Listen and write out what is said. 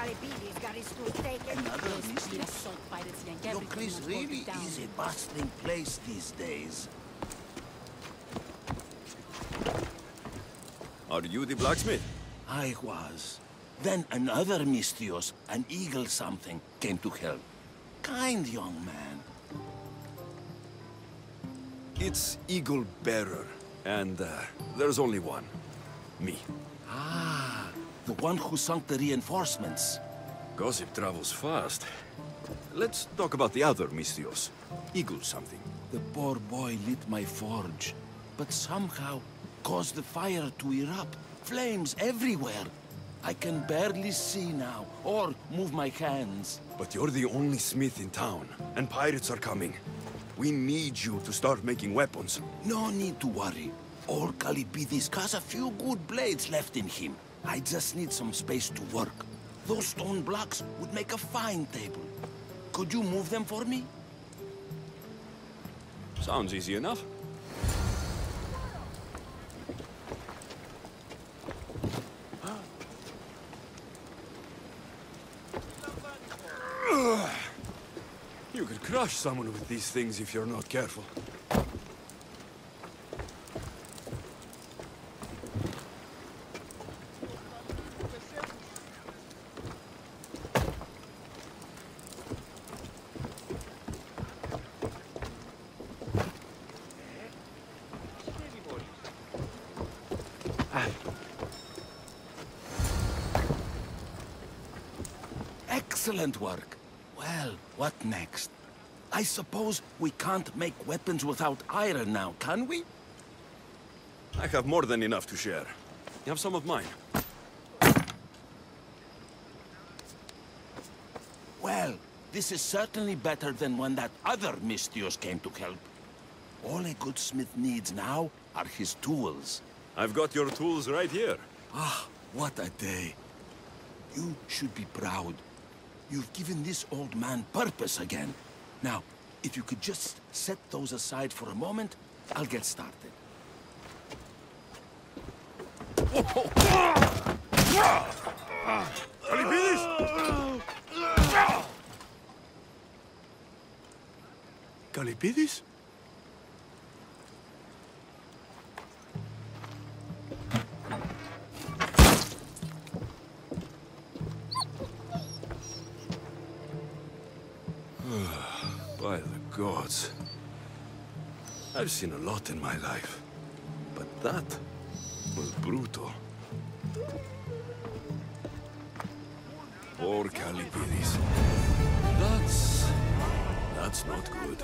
Calipidis got his stool taken. Another Those mystery. assault pirates yank Your everything place and hold really is a bustling place these days. Are you the blacksmith? I was. Then another Misthios, an eagle something, came to help. Kind young man. It's Eagle Bearer, and uh, there's only one. Me. Ah, the one who sunk the reinforcements. Gossip travels fast. Let's talk about the other Misthios. Eagle something. The poor boy lit my forge, but somehow caused the fire to erupt. Flames everywhere. I can barely see now, or move my hands. But you're the only smith in town, and pirates are coming. We need you to start making weapons. No need to worry. Old Calipidis has a few good blades left in him. I just need some space to work. Those stone blocks would make a fine table. Could you move them for me? Sounds easy enough. You could crush someone with these things if you're not careful. Ah. Excellent work. Well, what next? I suppose we can't make weapons without iron now, can we? I have more than enough to share. You have some of mine. Well, this is certainly better than when that other Misthios came to help. All a good smith needs now are his tools. I've got your tools right here. Ah, what a day. You should be proud. You've given this old man purpose again. Now, if you could just set those aside for a moment, I'll get started. Calipidis? By the gods. I've seen a lot in my life. But that was brutal. Poor Calipidis. That's... that's not good.